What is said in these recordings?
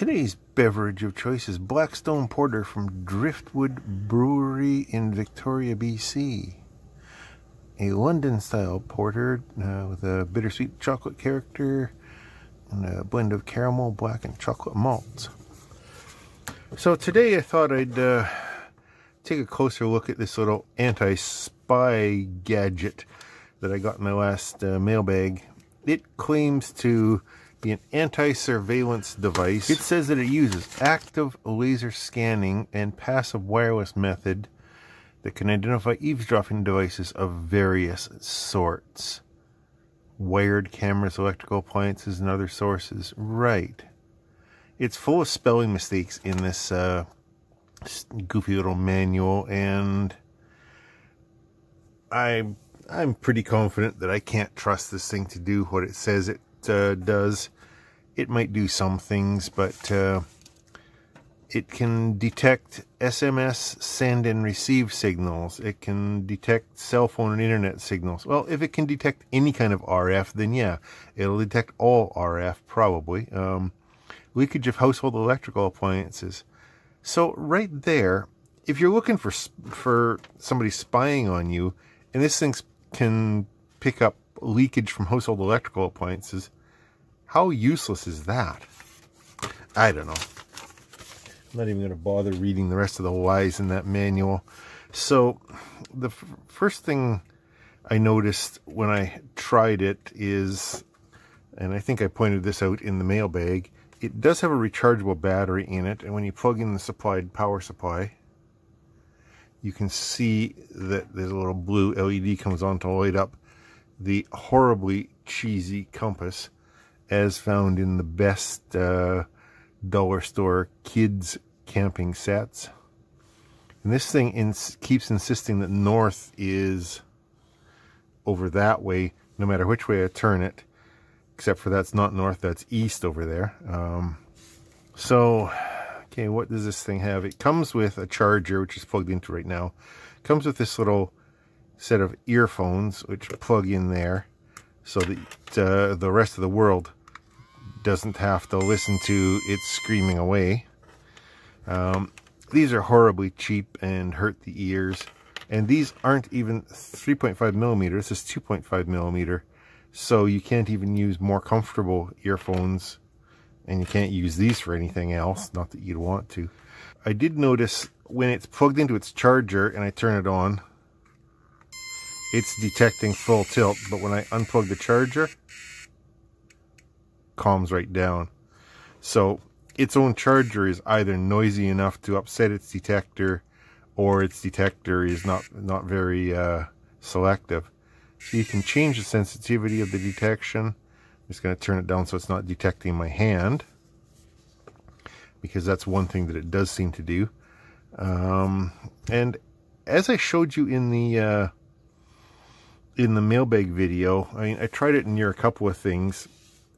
Today's beverage of choice is Blackstone Porter from Driftwood Brewery in Victoria, BC. A London style porter uh, with a bittersweet chocolate character and a blend of caramel, black, and chocolate malts. So today I thought I'd uh, take a closer look at this little anti-spy gadget that I got in my last uh, mailbag. It claims to be an anti-surveillance device. It says that it uses active laser scanning and passive wireless method that can identify eavesdropping devices of various sorts. Wired cameras, electrical appliances, and other sources. Right. It's full of spelling mistakes in this uh, goofy little manual, and I, I'm pretty confident that I can't trust this thing to do what it says it uh, does. It might do some things, but uh, it can detect SMS send and receive signals. It can detect cell phone and internet signals. Well, if it can detect any kind of RF, then yeah, it'll detect all RF probably. Um, leakage of household electrical appliances. So right there, if you're looking for for somebody spying on you, and this thing can pick up leakage from household electrical appliances, how useless is that? I don't know. I'm not even going to bother reading the rest of the whys in that manual. So the first thing I noticed when I tried it is, and I think I pointed this out in the mailbag, it does have a rechargeable battery in it, and when you plug in the supplied power supply, you can see that there's a little blue LED comes on to light up the horribly cheesy compass as found in the best uh, dollar store kids camping sets. And this thing ins keeps insisting that north is over that way, no matter which way I turn it except for that's not north, that's east over there. Um, so, okay, what does this thing have? It comes with a charger, which is plugged into right now. It comes with this little set of earphones, which plug in there, so that uh, the rest of the world doesn't have to listen to it screaming away. Um, these are horribly cheap and hurt the ears. And these aren't even 3.5 millimeters, this is 2.5 millimeter. So you can't even use more comfortable earphones and you can't use these for anything else, not that you'd want to. I did notice when it's plugged into its charger and I turn it on, it's detecting full tilt, but when I unplug the charger, calms right down. So its own charger is either noisy enough to upset its detector or its detector is not, not very uh, selective. So you can change the sensitivity of the detection. I'm just going to turn it down so it's not detecting my hand. Because that's one thing that it does seem to do. Um, and as I showed you in the uh, in the mailbag video, I mean, I tried it near a couple of things.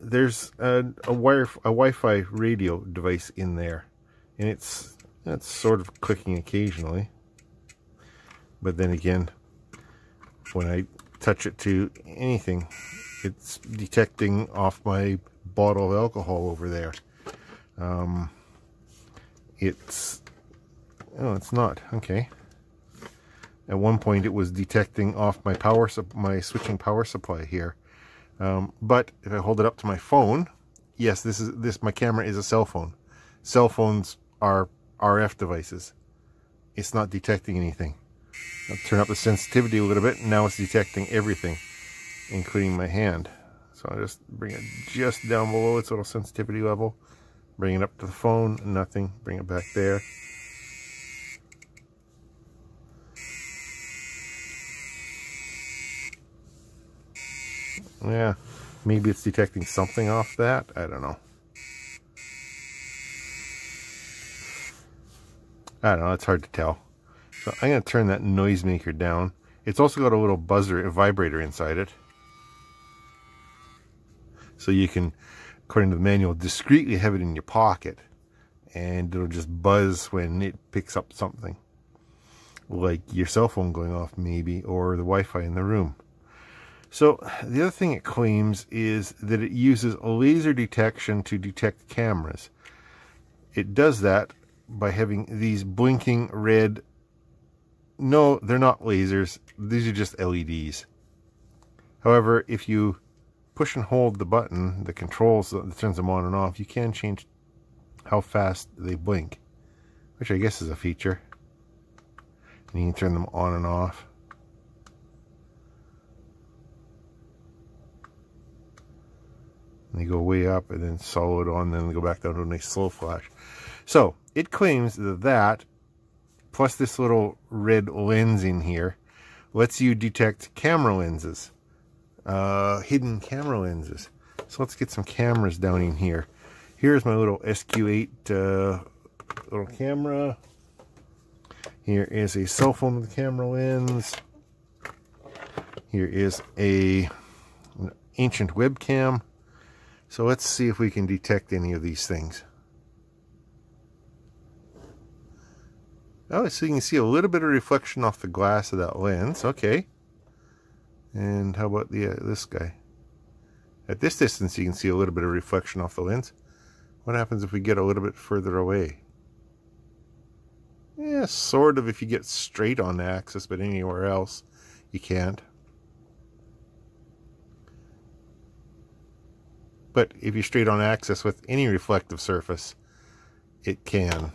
There's a, a wire, a Wi-Fi radio device in there, and it's it's sort of clicking occasionally. But then again, when I touch it to anything. It's detecting off my bottle of alcohol over there. Um, it's, oh, it's not. Okay. At one point it was detecting off my power, my switching power supply here. Um, but if I hold it up to my phone, yes, this is, this, my camera is a cell phone. Cell phones are RF devices. It's not detecting anything. I'll turn up the sensitivity a little bit. Now it's detecting everything, including my hand. So I'll just bring it just down below its little sensitivity level. Bring it up to the phone, nothing. Bring it back there. Yeah, maybe it's detecting something off that. I don't know. I don't know, it's hard to tell. So I'm going to turn that noisemaker down. It's also got a little buzzer, a vibrator inside it. So you can, according to the manual, discreetly have it in your pocket. And it'll just buzz when it picks up something. Like your cell phone going off maybe, or the Wi-Fi in the room. So the other thing it claims is that it uses laser detection to detect cameras. it does that by having these blinking red no they're not lasers. These are just LEDs however if you push and hold the button the controls that turns them on and off you can change how fast they blink which I guess is a feature. And you can turn them on and off and they go way up and then solid on then they go back down to a nice slow flash. So it claims that that plus this little red lens in here lets you detect camera lenses. Uh, hidden camera lenses. So let's get some cameras down in here. Here's my little SQ8 uh, little camera. Here is a cell phone with a camera lens. Here is a an ancient webcam so let's see if we can detect any of these things Oh, so you can see a little bit of reflection off the glass of that lens. Okay. And how about the uh, this guy? At this distance, you can see a little bit of reflection off the lens. What happens if we get a little bit further away? Yeah, sort of if you get straight on the axis, but anywhere else, you can't. But if you're straight on axis with any reflective surface, it can.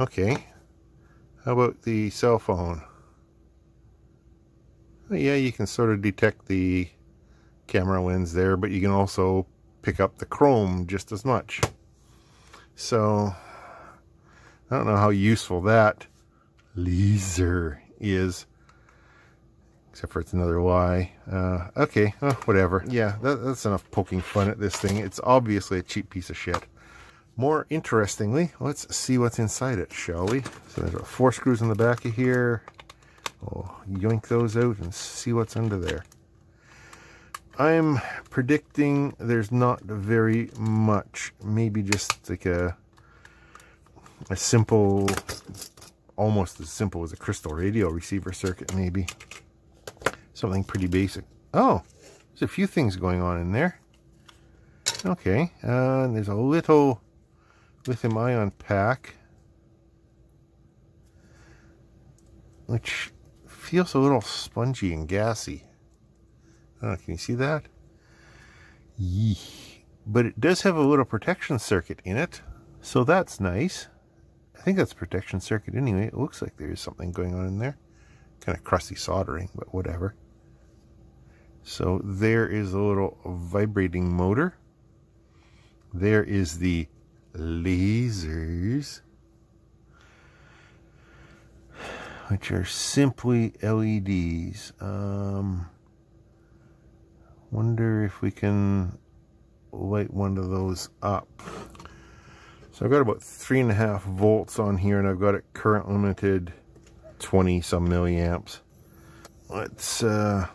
Okay, how about the cell phone? Well, yeah, you can sort of detect the camera lens there, but you can also pick up the chrome just as much. So, I don't know how useful that laser is. Except for it's another Y. Uh, okay, well, whatever. Yeah, that, that's enough poking fun at this thing. It's obviously a cheap piece of shit. More interestingly, let's see what's inside it, shall we? So there's four screws in the back of here. We'll yoink those out and see what's under there. I'm predicting there's not very much. Maybe just like a, a simple, almost as simple as a crystal radio receiver circuit, maybe. Something pretty basic. Oh, there's a few things going on in there. Okay, uh, there's a little lithium ion pack which feels a little spongy and gassy. I can you see that? Yee. But it does have a little protection circuit in it, so that's nice. I think that's protection circuit anyway. It looks like there's something going on in there. Kind of crusty soldering, but whatever. So there is a little vibrating motor. There is the lasers, which are simply LEDs. Um, wonder if we can light one of those up. So I've got about three and a half volts on here and I've got it current limited 20 some milliamps. Let's uh,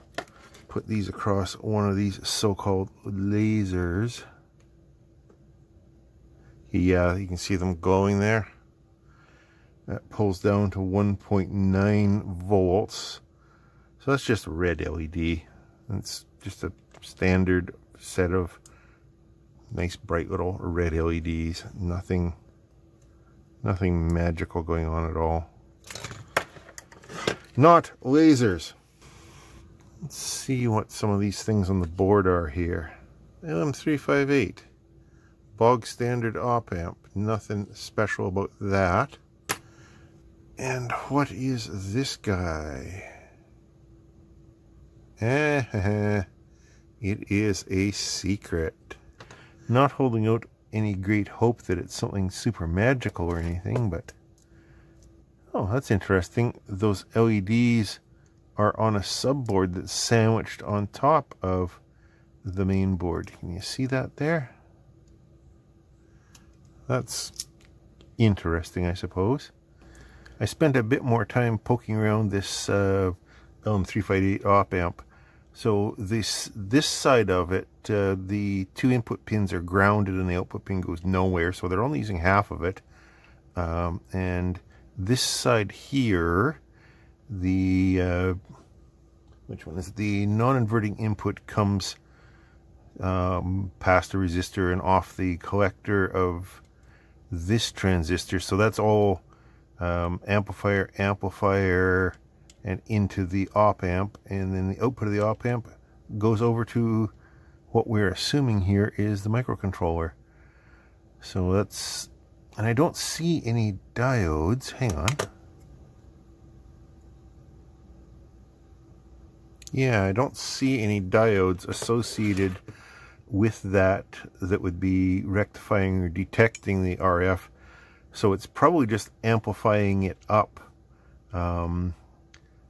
put these across one of these so-called lasers. Yeah, you can see them glowing there. That pulls down to 1.9 volts. So that's just a red LED. It's just a standard set of nice bright little red LEDs. Nothing, nothing magical going on at all. Not lasers. Let's see what some of these things on the board are here. LM358 bog standard op amp. Nothing special about that. And what is this guy? Eh, it is a secret. Not holding out any great hope that it's something super magical or anything, but... Oh, that's interesting. Those LEDs are on a subboard that's sandwiched on top of the main board. Can you see that there? That's interesting, I suppose. I spent a bit more time poking around this uh, LM358 op amp. So this this side of it, uh, the two input pins are grounded and the output pin goes nowhere. So they're only using half of it. Um, and this side here, the uh, which one is it? the non-inverting input comes um, past the resistor and off the collector of this transistor. So that's all um, amplifier, amplifier, and into the op amp. And then the output of the op amp goes over to what we're assuming here is the microcontroller. So that's, and I don't see any diodes. Hang on. Yeah, I don't see any diodes associated with that that would be rectifying or detecting the RF. So it's probably just amplifying it up. Um,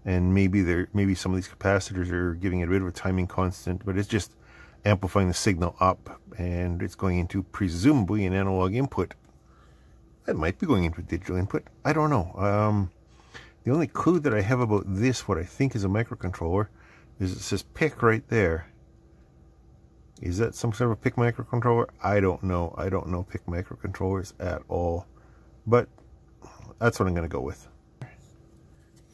and maybe there, maybe some of these capacitors are giving it a bit of a timing constant, but it's just amplifying the signal up and it's going into presumably an analog input. That might be going into digital input. I don't know. Um, the only clue that I have about this, what I think is a microcontroller, is it says PIC right there. Is that some sort of a PIC microcontroller? I don't know. I don't know PIC microcontrollers at all. But that's what I'm going to go with.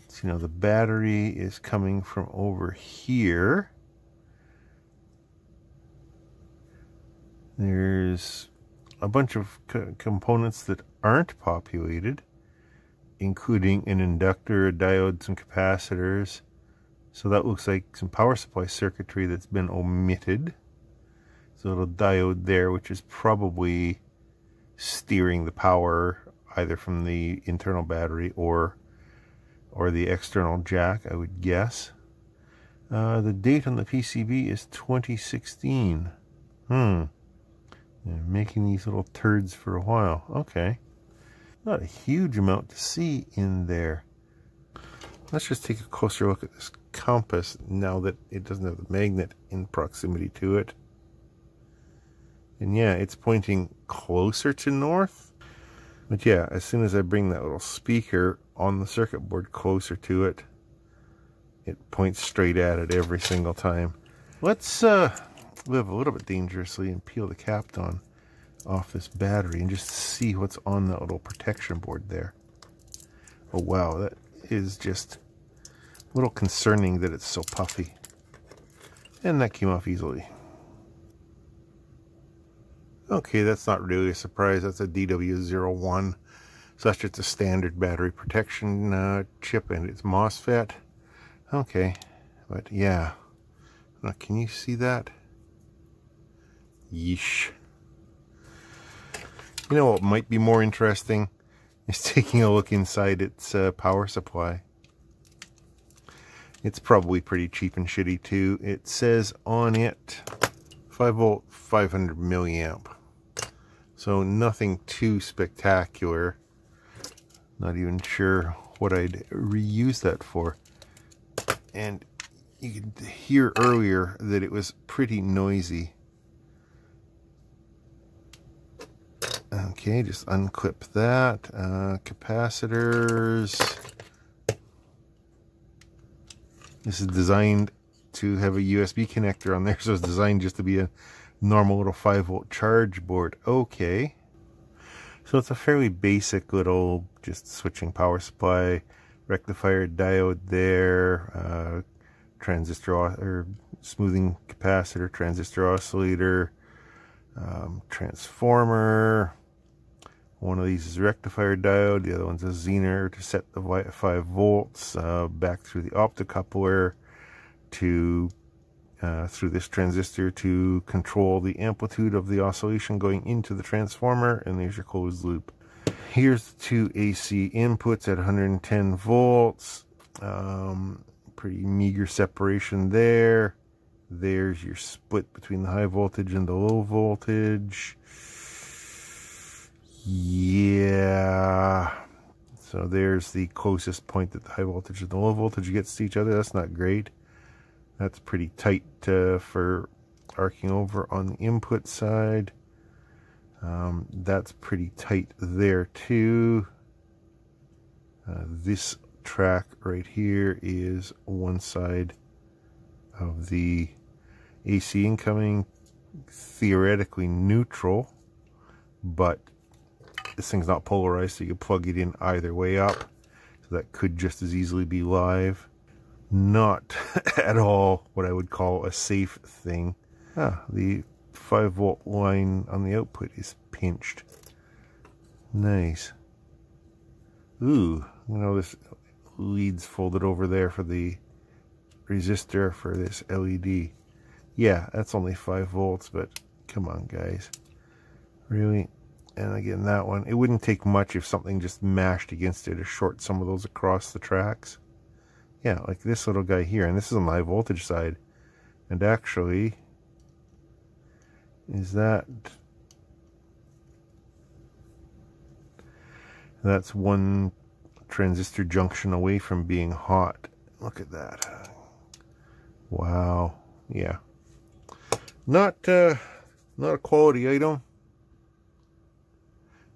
So, you know, the battery is coming from over here. There's a bunch of co components that aren't populated, including an inductor, a diode, some capacitors. So that looks like some power supply circuitry that's been omitted. So a little diode there, which is probably steering the power either from the internal battery or or the external jack, I would guess. Uh, the date on the PCB is 2016. Hmm. They're making these little turds for a while. Okay. Not a huge amount to see in there. Let's just take a closer look at this compass now that it doesn't have the magnet in proximity to it. And yeah, it's pointing closer to north. But yeah, as soon as I bring that little speaker on the circuit board closer to it, it points straight at it every single time. Let's uh, live a little bit dangerously and peel the Kapton off this battery and just see what's on that little protection board there. Oh wow, that is just little concerning that it's so puffy. And that came off easily. Okay, that's not really a surprise. That's a DW01. So that's just a standard battery protection uh, chip and it's MOSFET. Okay, but yeah. Now, can you see that? Yeesh. You know what might be more interesting is taking a look inside its uh, power supply. It's probably pretty cheap and shitty too. It says on it 5 volt 500 milliamp. So nothing too spectacular. Not even sure what I'd reuse that for. And you could hear earlier that it was pretty noisy. Okay, just unclip that. Uh, capacitors. This is designed to have a USB connector on there, so it's designed just to be a normal little 5 volt charge board. Okay. So it's a fairly basic little just switching power supply, rectifier diode there, uh, transistor or smoothing capacitor, transistor oscillator, um, transformer, one of these is rectifier diode, the other one's a zener to set the 5 volts uh, back through the optocoupler to uh, through this transistor to control the amplitude of the oscillation going into the transformer, and there's your closed loop. Here's the two AC inputs at 110 volts. Um, pretty meager separation there. There's your split between the high voltage and the low voltage. Yeah. So there's the closest point that the high voltage and the low voltage gets to each other. That's not great. That's pretty tight uh, for arcing over on the input side. Um, that's pretty tight there too. Uh, this track right here is one side of the AC incoming, theoretically neutral, but this thing's not polarized, so you plug it in either way up. So that could just as easily be live. Not at all what I would call a safe thing. Ah, the 5 volt line on the output is pinched. Nice. Ooh, you know, this lead's folded over there for the resistor for this LED. Yeah, that's only 5 volts, but come on, guys. Really? And again, that one, it wouldn't take much if something just mashed against it to short some of those across the tracks. Yeah, like this little guy here, and this is on the high voltage side. And actually, is that... That's one transistor junction away from being hot. Look at that. Wow. Yeah. Not, uh, not a quality item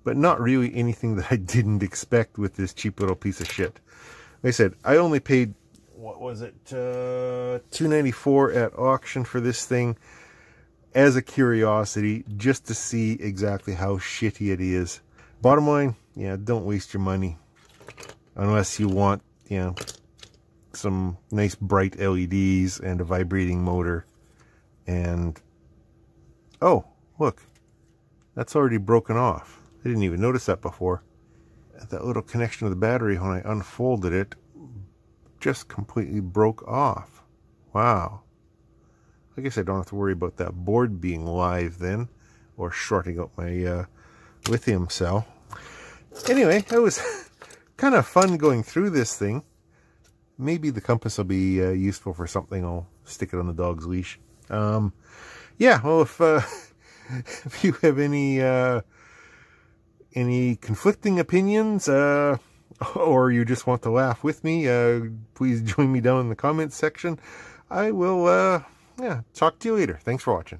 but not really anything that I didn't expect with this cheap little piece of shit. Like I said, I only paid, what was it, uh, 294 at auction for this thing as a curiosity, just to see exactly how shitty it is. Bottom line, yeah, don't waste your money. Unless you want, you know, some nice bright LEDs and a vibrating motor. And, oh, look, that's already broken off. I didn't even notice that before. That little connection of the battery, when I unfolded it, just completely broke off. Wow. I guess I don't have to worry about that board being live then, or shorting out my uh, lithium cell. Anyway, it was kind of fun going through this thing. Maybe the compass will be uh, useful for something. I'll stick it on the dog's leash. Um, yeah, well, if, uh, if you have any uh, any conflicting opinions, uh, or you just want to laugh with me, uh, please join me down in the comments section. I will, uh, yeah, talk to you later. Thanks for watching.